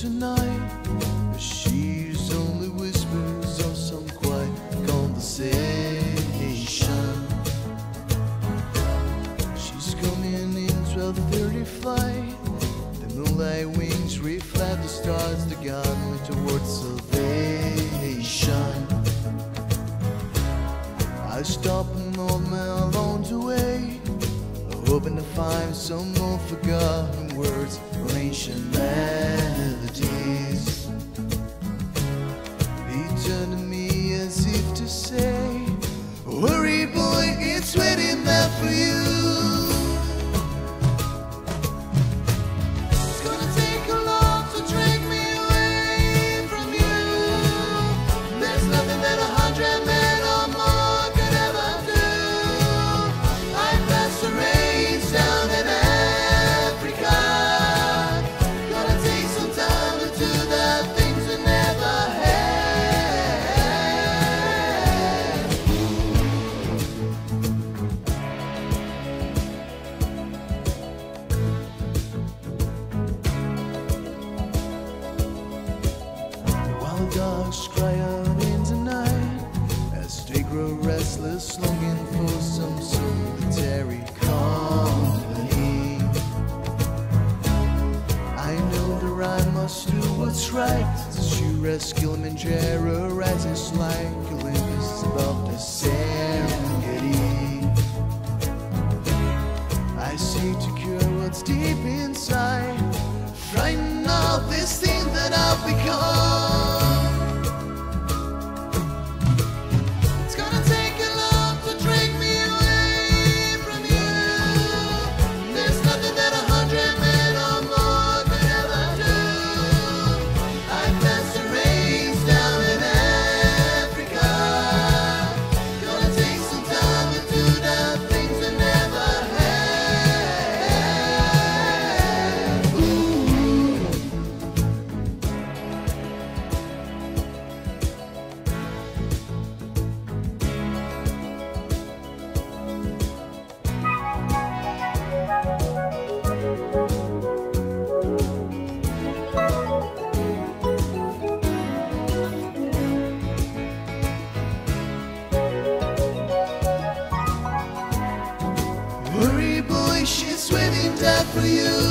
tonight. She's only whispers of some quiet conversation. She's coming in 12:30 flight. The moonlight wings reflect the stars that guide me towards salvation. I stop on my find some more forgotten words or ancient melodies. He turned to me as if to say, In as they grow restless, longing for some solitary company. I know that I must do what's right. You rescue Kilimanjaro rises like Olympus above the Serengeti. I seek to cure what's deep inside, frightened of this thing that I've become. For you.